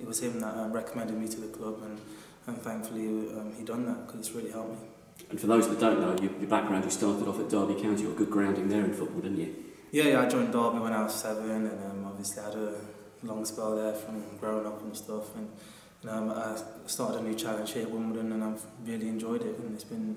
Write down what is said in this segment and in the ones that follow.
it was him that um, recommended me to the club and. and thankfully um, he done that because it's really helped me. And for those that don't know, your, your, background, you started off at Derby County, you got good grounding there in football, didn't you? Yeah, yeah I joined Derby when I was seven, and um, obviously I had a long spell there from growing up and stuff. And, and um, I started a new challenge here at Wimbledon, and I've really enjoyed it, and it's been,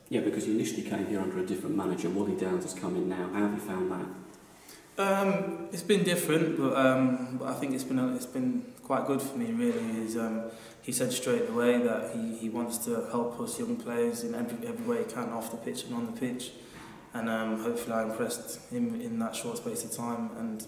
Yeah, because you initially came here under a different manager. Wally Downs has come in now. How have you found that? Um, it's been different, but, um, but I think it's been a, it's been quite good for me. Really, is um, he said straight away that he, he wants to help us young players in every every way he can off the pitch and on the pitch, and um, hopefully I impressed him in that short space of time. And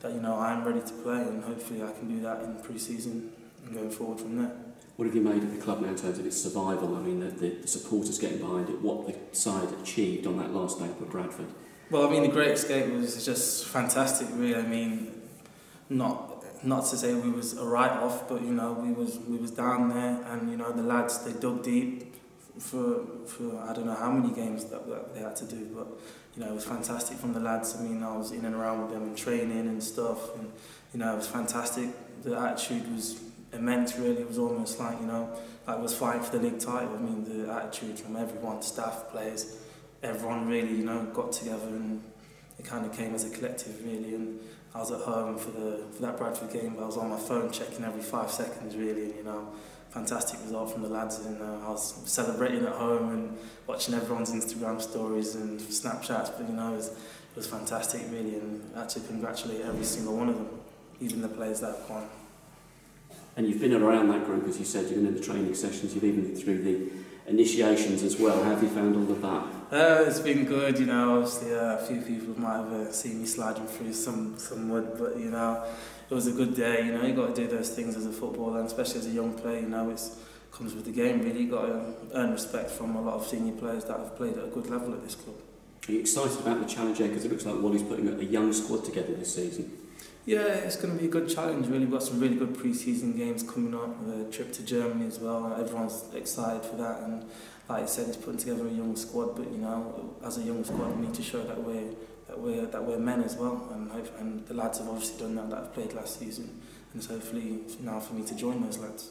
that you know I'm ready to play, and hopefully I can do that in pre-season and going forward from there. What have you made of the club now in terms of its survival? I mean, the, the supporters getting behind it, what the side achieved on that last day for Bradford. Well, I mean, the Great Escape was just fantastic, really. I mean, not not to say we was a write off, but you know we was we was down there, and you know the lads they dug deep, for for I don't know how many games that, that they had to do, but you know it was fantastic from the lads. I mean, I was in and around with them and training and stuff, and you know it was fantastic. The attitude was immense. Really, it was almost like you know like was fighting for the league title. I mean, the attitude from everyone, staff, players, everyone really you know got together and it kind of came as a collective really. And I was at home for the for that Bradford game, but I was on my phone checking every five seconds really, and, you know. fantastic result from the lads and uh, I was celebrating at home and watching everyone's Instagram stories and Snapchats but you know it was, it was fantastic really and I to congratulate every single one of them even the players that have gone. And you've been around that group as you said you've been in the training sessions you've even been through the initiations as well how have you found all of that? Uh, it's been good, you know. Obviously, uh, a few people might have uh, seen me sliding through some some wood, but you know, it was a good day. You know, you got to do those things as a footballer, and especially as a young player. You know, it comes with the game. Really, you got to earn respect from a lot of senior players that have played at a good level at this club. Are you excited about the challenge Because it looks like Wally's putting a young squad together this season. Yeah, it's going to be a good challenge. Really, we've got some really good pre-season games coming up. A uh, trip to Germany as well. Everyone's excited for that, and like I said, it's putting together a young squad, but you know, as a young squad, we need to show that we're that we're that we're men as well, and hope, and the lads have obviously done that that have played last season, and so hopefully now for me to join those lads.